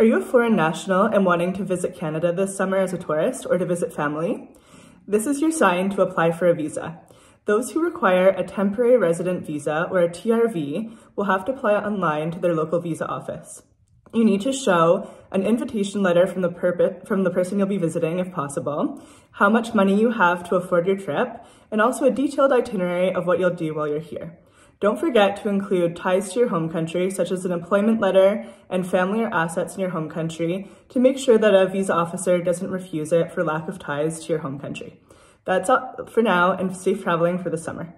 Are you a foreign national and wanting to visit Canada this summer as a tourist or to visit family? This is your sign to apply for a visa. Those who require a temporary resident visa or a TRV will have to apply online to their local visa office. You need to show an invitation letter from the, from the person you'll be visiting if possible, how much money you have to afford your trip, and also a detailed itinerary of what you'll do while you're here. Don't forget to include ties to your home country, such as an employment letter and family or assets in your home country to make sure that a visa officer doesn't refuse it for lack of ties to your home country. That's all for now and safe traveling for the summer.